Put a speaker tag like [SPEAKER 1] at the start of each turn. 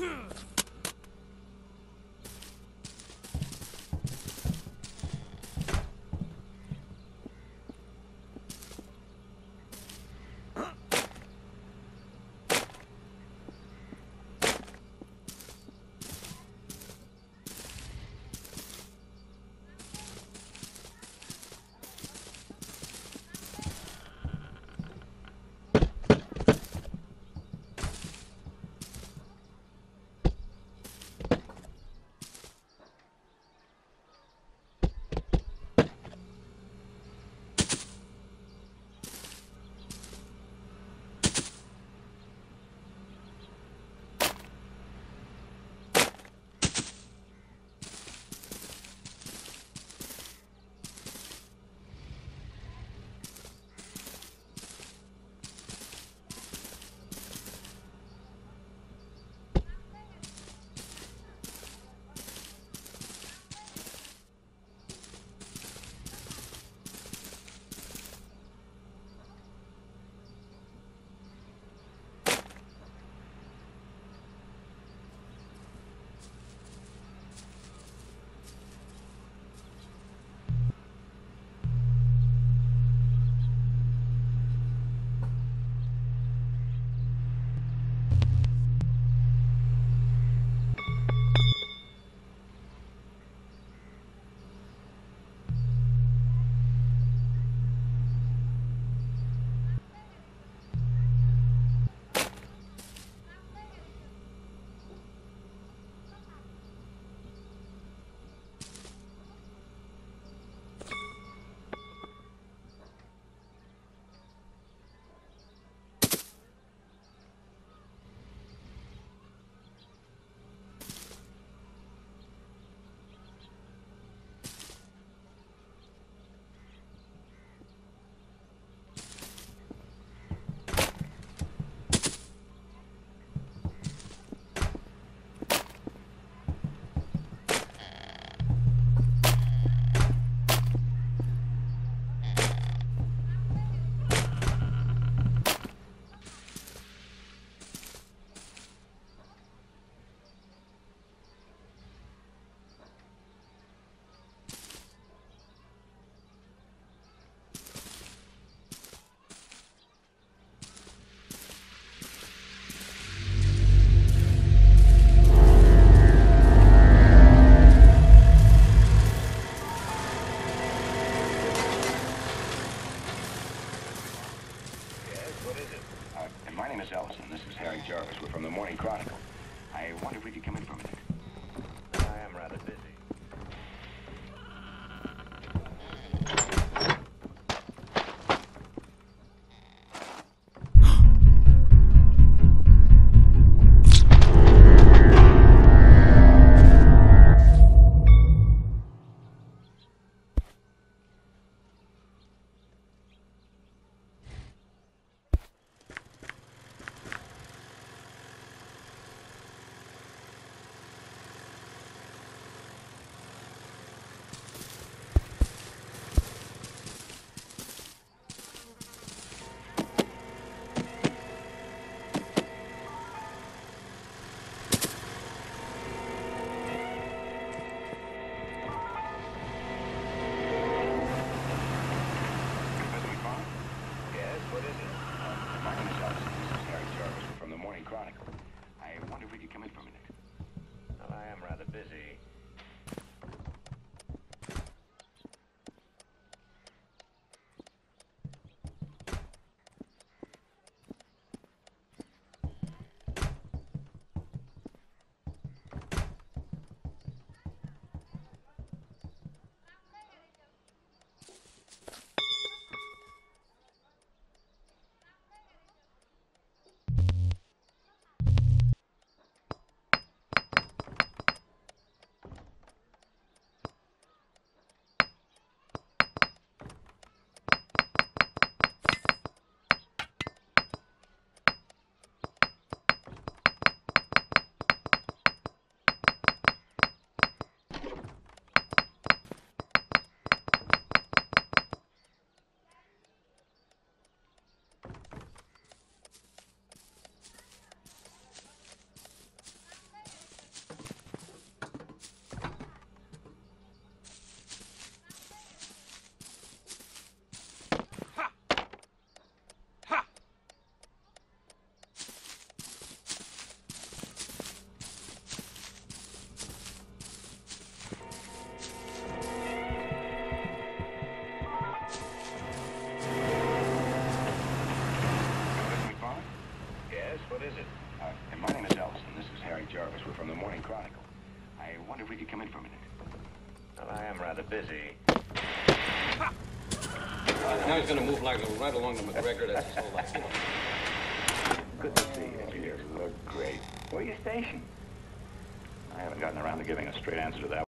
[SPEAKER 1] Huh! Chronicle. I wonder if we could come in for a minute.
[SPEAKER 2] Well, I am rather busy.
[SPEAKER 3] Now he's gonna move like right along to McGregor. That's his whole life. You know.
[SPEAKER 1] Good to see you. You look great. Where are you stationed? I haven't gotten around to giving a straight answer to that.